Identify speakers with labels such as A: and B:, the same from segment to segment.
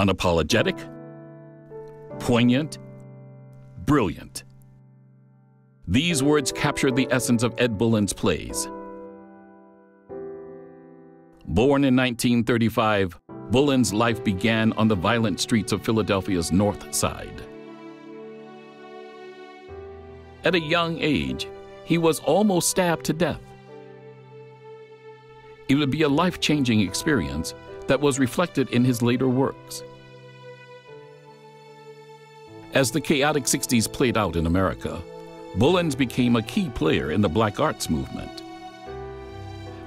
A: Unapologetic, poignant, brilliant. These words capture the essence of Ed Bullins' plays. Born in 1935, Bullins' life began on the violent streets of Philadelphia's North Side. At a young age, he was almost stabbed to death. It would be a life changing experience that was reflected in his later works. As the chaotic 60s played out in America, Bullins became a key player in the black arts movement,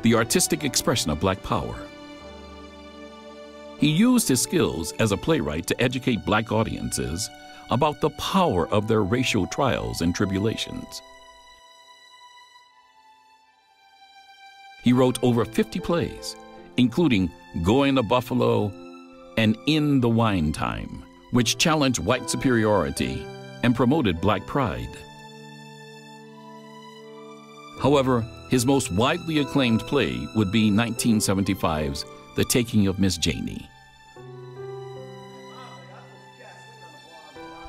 A: the artistic expression of black power. He used his skills as a playwright to educate black audiences about the power of their racial trials and tribulations. He wrote over 50 plays, including Going to Buffalo and In the Wine Time, which challenged white superiority and promoted black pride. However, his most widely acclaimed play would be 1975's The Taking of Miss Janie.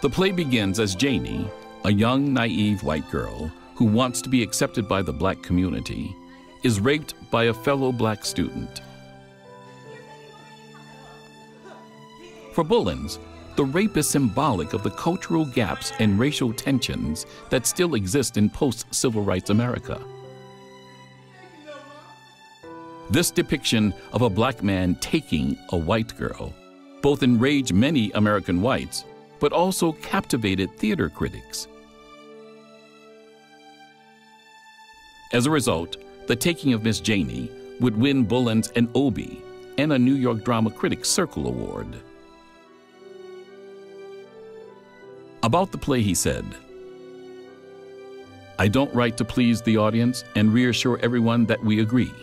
A: The play begins as Janie, a young, naive white girl who wants to be accepted by the black community, is raped by a fellow black student. For Bullins, the rape is symbolic of the cultural gaps and racial tensions that still exist in post civil rights America. This depiction of a black man taking a white girl both enraged many American whites, but also captivated theater critics. As a result, The Taking of Miss Janie would win Bullins an Obie and a New York Drama Critics Circle Award. About the play, he said, I don't write to please the audience and reassure everyone that we agree,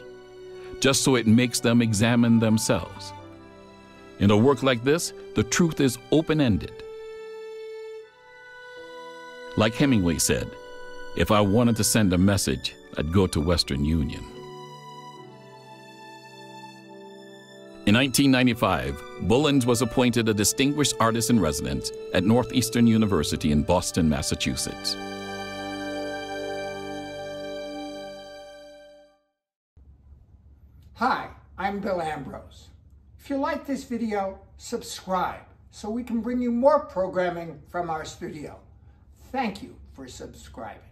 A: just so it makes them examine themselves. In a work like this, the truth is open ended. Like Hemingway said, if I wanted to send a message, I'd go to Western Union. In 1995, Bullins was appointed a Distinguished Artist in Residence at Northeastern University in Boston, Massachusetts.
B: Hi, I'm Bill Ambrose. If you like this video, subscribe so we can bring you more programming from our studio. Thank you for subscribing.